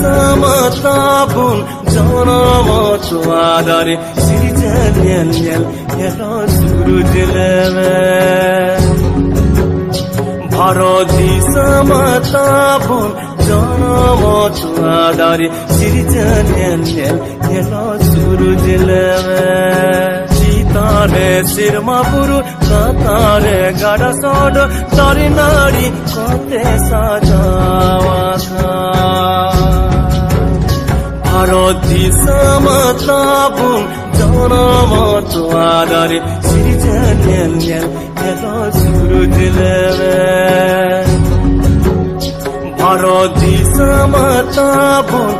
sama tabun Jana moçua dare Sirte nyen nyen Yero suru dileve Bharoji sama tabun Jana moçua dare Sirte nyen nyen Yero suru dileve Sitare sirma puru Katare gada sodo Tari nari Kote sajawa সমতাবন জনম চুয়াদারি সিরিজন হেল সুরুজ লেবে ভারতী সমতাবন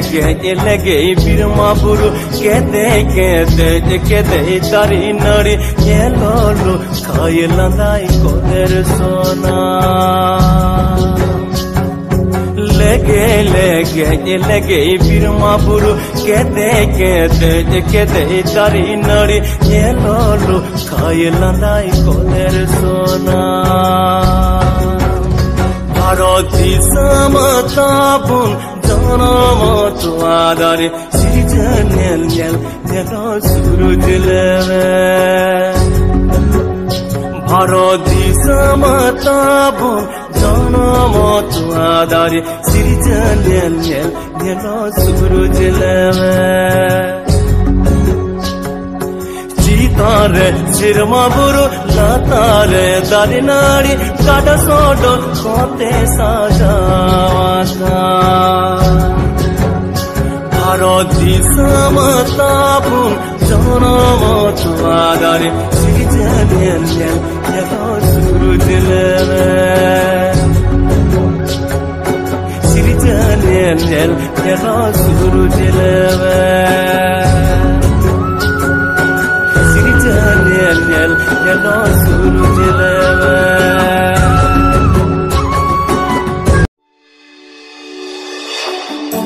कहने लगे फिर माँ बुरु कहते कहते कहते तारी नड़ी चलो लो खाए लंदाई को देर सोना लगे लगे लगे फिर माँ बुरु कहते कहते कहते तारी नड़ी चलो लो खाए लंदाई को देर सोना সমতাবন জনম চুয়াদারে সৃজন নেল নেল নেল সুরুজ লেবে ভারতী সমতাবন জনম চুয়াদারে সৃজন নেল নেল নেল সুরুজ লেবে চিতারে শিরমা বুরু लतारे दारी नारी काटा सोडो कोते साजावाता ভারতী সমতা পুন জনম তোমাদারে সিজেলেন এত শুরু দিলেন সিজেলেন এত শুরু দিলেন Thank you.